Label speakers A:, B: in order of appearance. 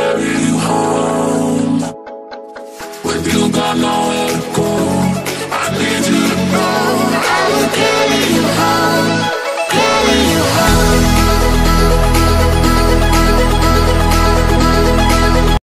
A: carry you home. When you got nowhere to